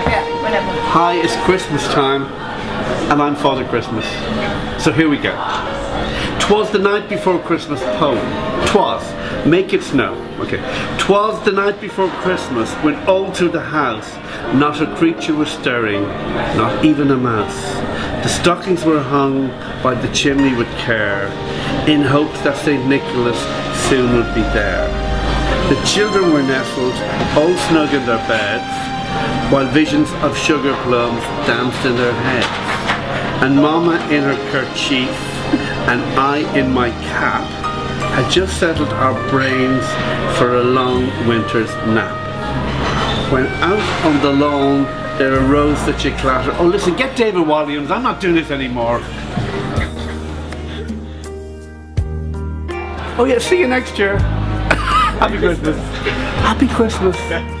Hi, it's Christmas time, and I'm Father Christmas. So here we go. Twas the night before Christmas poem. Twas. Make it snow. Okay. Twas the night before Christmas when all through the house not a creature was stirring, not even a mouse. The stockings were hung by the chimney with care, in hopes that St. Nicholas soon would be there. The children were nestled, all snug in their beds, while visions of sugar plums danced in their heads. And Mama in her kerchief and I in my cap had just settled our brains for a long winter's nap. When out on the lawn there arose such a clatter. Oh listen, get David Walliams, I'm not doing this anymore. Oh yeah, see you next year. Happy Christmas. Happy Christmas.